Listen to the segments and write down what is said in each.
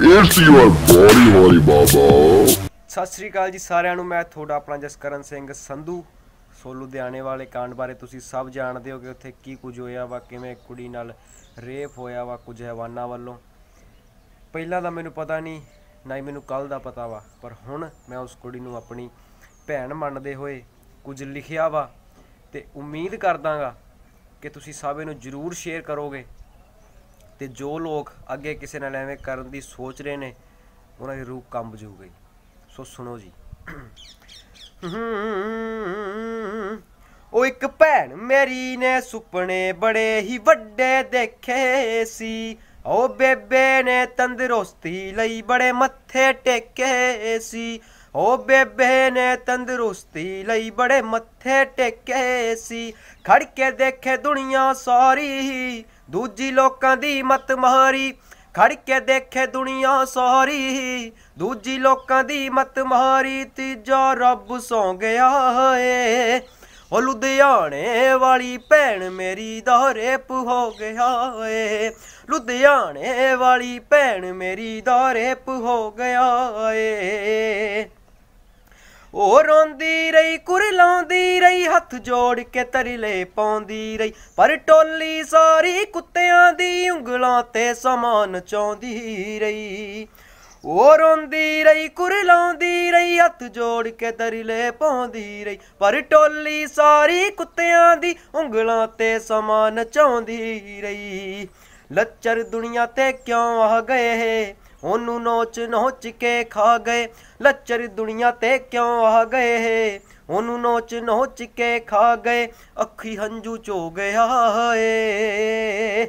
It's your body, holy baba. Sat Sri ਅਕਾਲ ਜੀ ਸਾਰਿਆਂ ਨੂੰ ਮੈਂ ਤੁਹਾਡਾ ਆਪਣਾ ਜਸਕਰਨ ਸਿੰਘ ਸੰਧੂ। ਸੋ ਲੁਧਿਆਣੇ ਵਾਲੇ ਕਾਂਡ ਬਾਰੇ ਤੁਸੀਂ ਸਭ ਜਾਣਦੇ ਹੋ ਕਿ ਉੱਥੇ ਕੀ ਕੁਝ ਹੋਇਆ ਵਾ ਕਿਵੇਂ ਕੁੜੀ ਨਾਲ ਰੇਪ ਹੋਇਆ ਵਾ ਕੁਝ ਹੈਵਾਨਾਂ ਵੱਲੋਂ। ਪਹਿਲਾਂ ਤਾਂ ਮੈਨੂੰ ਪਤਾ ਨਹੀਂ ਨਾ ਹੀ ਮੈਨੂੰ ਕੱਲ ਦਾ ਪਤਾ ਵਾ ਪਰ ਹੁਣ ਮੈਂ ਉਸ ਕੁੜੀ ਨੂੰ ਆਪਣੀ ਭੈਣ ਮੰਨਦੇ ਹੋਏ ਕੁਝ ਲਿਖਿਆ ਵਾ ਤੇ ਉਮੀਦ ਕਰਦਾਗਾ ਕਿ ਤੁਸੀਂ ਸਭ ਇਹਨੂੰ ਜ਼ਰੂਰ ਸ਼ੇਅਰ ਕਰੋਗੇ। ਤੇ ਜੋ ਲੋਕ ਅੱਗੇ ਕਿਸੇ ਨਾਲ ਐਵੇਂ ਕਰਨ ਦੀ ਸੋਚ ਰਹੇ ਨੇ, ਉਹਨਾਂ ਦੀ ਰੂਹ ਕੰਬ ਜਾਊਗੀ। ਸੋ ਸੁਣੋ ਜੀ। ਉਹ ਇੱਕ ਭੈਣ ਮੇਰੀ ਨੇ ਸੁਪਨੇ ਬੜੇ ਹੀ ਵੱਡੇ ਦੇਖੇ ਸੀ। ਉਹ ਬੇਬੇ ਨੇ ਤੰਦਰੁਸਤੀ ਲਈ ਬੜੇ ਮੱਥੇ ਟੇਕੇ ਸੀ। ਉਹ ਬੇਬੇ ਨੇ ਤੰਦਰੁਸਤੀ ਲਈ ਬੜੇ ਮੱਥੇ ਟੇਕੇ ਸੀ। ਖੜ ਕੇ ਦੇਖੇ ਦੁਨੀਆ ਸਾਰੀ, ਦੂਜੀ ਲੋਕਾਂ ਦੀ ਮਤ ਮਾਰੀ ਖੜ ਕੇ ਦੇਖੇ ਦੁਨੀਆ ਸਾਰੀ, ਦੂਜੀ ਲੋਕਾਂ ਦੀ ਮਤ ਮਾਰੀ ਤੀਜਾ ਰੱਬ ਸੌ ਗਿਆ ਏ ਉਹ ਲੁਧਿਆਣੇ ਵਾਲੀ ਭੈਣ ਮੇਰੀ ਦਾ ਰੇਪ ਹੋ ਗਿਆ ਏ। ਲੁਧਿਆਣੇ ਵਾਲੀ ਭੈਣ ਮੇਰੀ ਦਾ ਰੇਪ ਹੋ ਗਿਆ ਏ। ਉਹ ਰੋਂਦੀ ਰਹੀ ਕੁਰਲਾਉਂਦੀ ਰਹੀ, ਹੱਥ ਜੋੜ ਕੇ ਤਰਲੇ ਪਾਉਂਦੀ ਰਹੀ। ਪਰ ਟੋਲੀ ਸਾਰੀ ਕੁੱਤਿਆਂ ਦੀ ਉਂਗਲਾਂ ਤੇ ਸਮਾਨ ਚਾਉਂਦੀ ਰਹੀ। ਉਹ ਰੋਂਦੀ ਰਹੀ ਕੁਰਲਾਉਂਦੀ ਰਹੀ, ਹੱਥ ਜੋੜ ਕੇ ਤਰਲੇ ਪਾਉਂਦੀ ਰਹੀ। ਪਰ ਟੋਲੀ ਸਾਰੀ ਕੁੱਤਿਆਂ ਦੀ ਉਂਗਲਾਂ ਤੇ ਸਮਾਨ ਚਾਉਂਦੀ ਰਹੀ। ਲੱਚਰ ਦੁਨੀਆ ਤੇ ਕਿਉਂ ਆ ਗਏ ਉਹਨੂੰ ਨੋਚ ਨੋਚ ਕੇ ਖਾ ਗਏ, ਲੱਚਰ ਦੁਨੀਆ ਤੇ ਕਿਉਂ ਆ ਗਏ? ਉਹਨੂੰ ਨੋਚ ਨੋਚ ਕੇ ਖਾ ਗਏ, ਅੱਖੀ ਹੰਝੂ ਚੋ ਗਿਆ ਏ।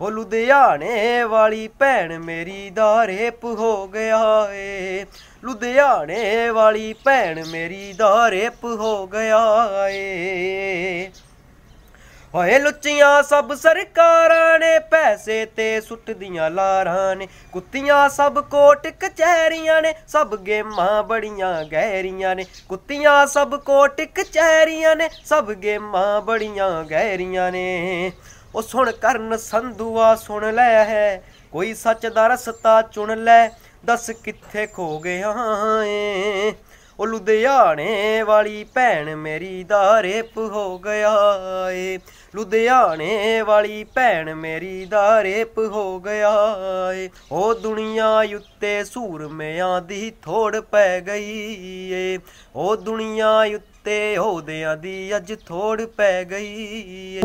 ਉਹ ਲੁਧਿਆਣੇ ਵਾਲੀ ਭੈਣ ਮੇਰੀ ਦਾ ਰੇਪ ਹੋ ਗਿਆ ਏ। ਲੁਧਿਆਣੇ ਵਾਲੀ ਭੈਣ ਮੇਰੀ ਦਾ ਰੇਪ ਹੋ ਗਿਆ ਏ। ਓਏ ਲੁੱਚੀਆਂ ਸਭ ਸਰਕਾਰਾਂ ਨੇ, ਪੈਸੇ ਤੇ ਸੁੱਟਦੀਆਂ ਲਾਰਾਂ ਨੇ। ਕੁੱਤੀਆਂ ਸਭ ਕੋਟ ਕਚਹਿਰੀਆਂ ਨੇ, ਸਭ ਗੇਮਾਂ ਬੜੀਆਂ ਗਹਿਰੀਆਂ ਨੇ। ਕੁੱਤੀਆਂ ਸਭ ਕੋਟ ਕਚਹਿਰੀਆਂ ਨੇ, ਸਭ ਗੇਮਾਂ ਬੜੀਆਂ ਗਹਿਰੀਆਂ ਨੇ। ਉਹ ਸੁਣ ਕਰਨ ਸੰਧੂਆ ਸੁਣ ਲੈ ਹੈ, ਕੋਈ ਸੱਚ ਦਾ ਰਸਤਾ ਚੁਣ ਲੈ, ਦੱਸ ਕਿੱਥੇ ਖੋ ਗਿਆ ਏ ਉਹ ਲੁਧਿਆਣੇ ਵਾਲੀ ਭੈਣ ਮੇਰੀ ਦਾ ਰੇਪ ਹੋ ਗਿਆ ਏ। ਲੁਧਿਆਣੇ ਵਾਲੀ ਭੈਣ ਮੇਰੀ ਦਾ ਰੇਪ ਹੋ ਗਿਆ ਏ। ਉਹ ਦੁਨੀਆ ਉੱਤੇ ਸੂਰਮਿਆਂ ਦੀ ਥੋੜ ਪੈ ਗਈ ਏ। ਉਹ ਦੁਨੀਆ ਉੱਤੇ ਉਹਦਿਆਂ ਦੀ ਅੱਜ ਥੋੜ ਪੈ ਗਈ ਏ।